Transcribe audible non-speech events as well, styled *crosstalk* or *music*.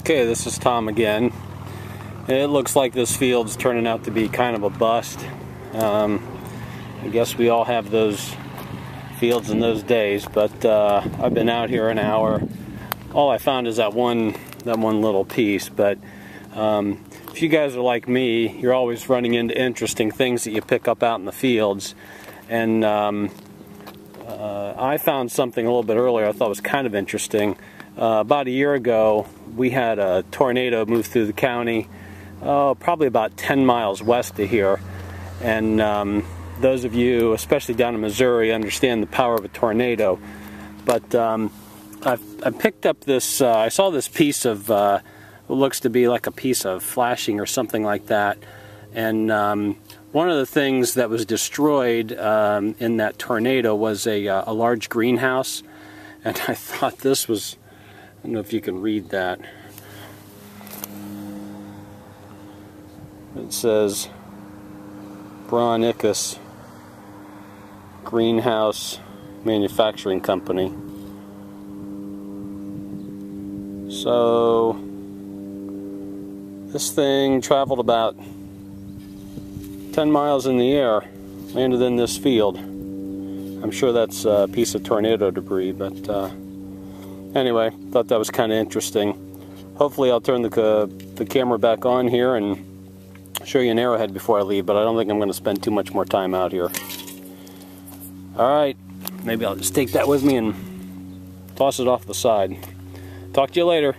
Okay, this is Tom again. It looks like this field's turning out to be kind of a bust. Um, I guess we all have those fields in those days, but uh, I've been out here an hour. All I found is that one that one little piece, but um, if you guys are like me, you're always running into interesting things that you pick up out in the fields. And um, uh, I found something a little bit earlier I thought was kind of interesting. Uh, about a year ago, we had a tornado move through the county, oh, probably about 10 miles west of here. And um, those of you, especially down in Missouri, understand the power of a tornado. But um, i picked up this, uh, I saw this piece of uh, what looks to be like a piece of flashing or something like that. And um, one of the things that was destroyed um, in that tornado was a, uh, a large greenhouse. And *laughs* I thought this was I don't know if you can read that. It says Braunicus Greenhouse Manufacturing Company. So this thing traveled about 10 miles in the air, landed in this field. I'm sure that's a piece of tornado debris, but uh, anyway, thought that was kind of interesting. Hopefully I'll turn the, uh, the camera back on here and show you an arrowhead before I leave, but I don't think I'm going to spend too much more time out here. Alright, maybe I'll just take that with me and toss it off the side. Talk to you later.